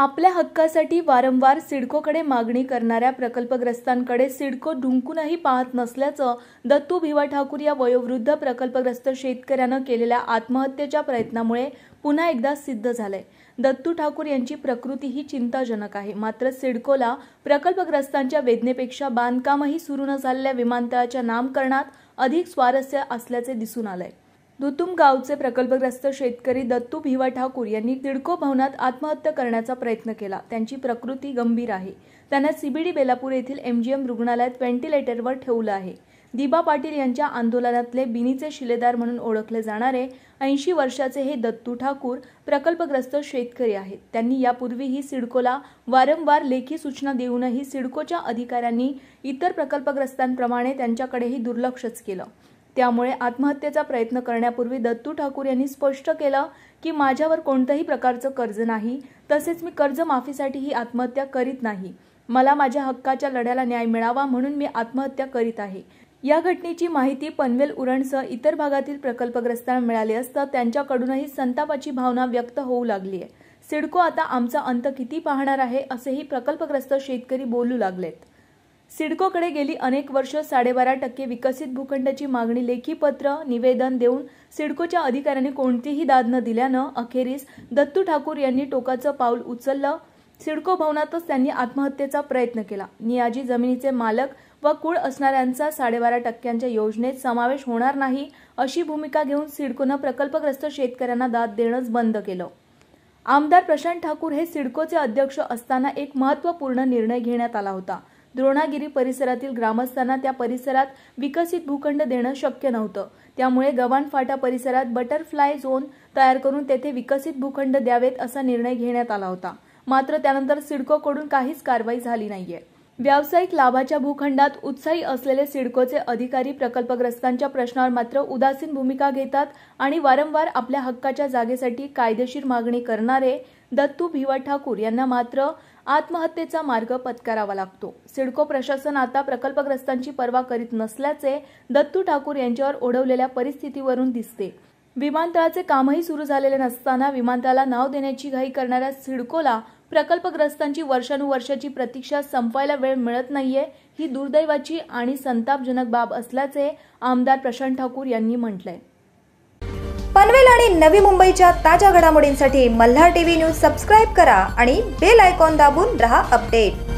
आपल्या हक्कासाठी वारंवार सिडकोकडे मागणी करणाऱ्या प्रकल्पग्रस्तांकडे सिडको ढुंकूनही पाहत नसल्याचं दत्तू भिवा ठाकूर या वयोवृद्ध प्रकल्पग्रस्त शेतकऱ्यानं केलेल्या आत्महत्येच्या प्रयत्नामुळे पुन्हा एकदा सिद्ध झालंय. दत्तू ठाकूर यांची प्रकृती ही चिंताजनक आहे. मात्र सिडकोला प्रकल्पग्रस्तांच्या वेदनेपेक्षा बांधकामही सुरू न झालेल्या विमानतळाच्या नामकरणात अधिक स्वारस्य असल्याचे दिसून आलंय. दुतुम गावचे प्रकल्पग्रस्त शेतकरी दत्तू भिवा ठाकूर यांनी तिडको भवनात आत्महत्या करण्याचा प्रयत्न केला. त्यांची प्रकृती गंभीर आहे. त्यांना सीबीडी बेलापूर येथील एमजीएम रुग्णालयात व्हेंटिलेटरवर ठेवलं आहे. दिबा पाटील यांच्या आंदोलनातले बिनीचे शिलेदार म्हणून ओळखले जाणारे ऐंशी वर्षाचे हे दत्तू ठाकूर प्रकल्पग्रस्त शेतकरी आहेत. त्यांनी यापूर्वीही सिडकोला वारंवार लेखी सूचना देऊनही सिडकोच्या अधिकाऱ्यांनी इतर प्रकल्पग्रस्तांप्रमाणे त्यांच्याकडेही दुर्लक्षच केलं. त्यामुळे आत्महत्येचा प्रयत्न करण्यापूर्वी दत्तू ठाकूर यांनी स्पष्ट केलं की माझ्यावर कोणत्याही प्रकारचं कर्ज नाही तसेच मी कर्जमाफीसाठी ही आत्महत्या करीत नाही. मला माझ्या हक्काच्या लढ्याला न्याय मिळावा म्हणून मी आत्महत्या करीत आहे. या घटनेची माहिती पनवेल उरणसह इतर भागातील प्रकल्पग्रस्तांना मिळाली असता त्यांच्याकडूनही संतापाची भावना व्यक्त होऊ लागली आहे. सिडको आता आमचा अंत किती पाहणार आहे असेही प्रकल्पग्रस्त शेतकरी बोलू लागलेत. सिडकोकडे गेली अनेक वर्ष साडेबारा टक्के विकसित भूखंडाची मागणी लेखी पत्र निवेदन देऊन सिडकोच्या अधिकाऱ्यांनी कोणतीही दाद न दिल्यानं अखेरीस दत्तू ठाकूर यांनी टोकाचं पाऊल उचललं. सिडको भवनातच त्यांनी आत्महत्येचा प्रयत्न केला. नियाजी जमिनीचे मालक व कुळ असणाऱ्यांचा साडेबारा टक्क्यांच्या योजनेत समावेश होणार नाही अशी भूमिका घेऊन सिडकोनं प्रकल्पग्रस्त शेतकऱ्यांना दाद देणंच बंद केलं. आमदार प्रशांत ठाकूर हे सिडकोचे अध्यक्ष असताना एक महत्त्वपूर्ण निर्णय घेण्यात आला होता. द्रोणागिरी परिसरातील ग्रामस्थांना त्या परिसरात विकसित भूखंड देणं शक्य नव्हतं. त्यामुळे गव्हाण फाटा परिसरात बटरफ्लाय झोन तयार करून तेथे विकसित भूखंड द्यावेत असा निर्णय घेण्यात आला होता. मात्र त्यानंतर सिडकोकडून काहीच कारवाई झाली नाहीये. व्यावसायिक लाभाच्या भूखंडात उत्साही असलेले सिडकोचे अधिकारी प्रकल्पग्रस्तांच्या प्रश्नावर मात्र उदासीन भूमिका घेतात आणि वारंवार आपल्या हक्काच्या जागेसाठी कायदेशीर मागणी करणारे दत्तू भिवा ठाकूर यांना मात्र आत्महत्येचा मार्ग पत्करावा लागतो. सिडको प्रशासन आता प्रकल्पग्रस्तांची पर्वा करीत नसल्याचे दत्तू ठाकूर यांच्यावर ओढवलेल्या परिस्थितीवरून दिसते. विमानतळाचे कामही सुरू झालेले नसताना विमानतळाला नाव देण्याची घाई करणाऱ्या सिडकोला प्रकल्पग्रस्तांची वर्षानुवर्षाची प्रतीक्षा संपायला वेळ मिळत नाहीये ही दुर्दैवाची आणि संतापजनक बाब असल्याचे आमदार प्रशांत ठाकूर यांनी म्हटलंय. पनवेल आणि नवी मुंबईच्या ताज्या घडामोडींसाठी मल्हार टीव्ही न्यूज सबस्क्राईब करा आणि बेल आयकॉन दाबून रहा अपडेट.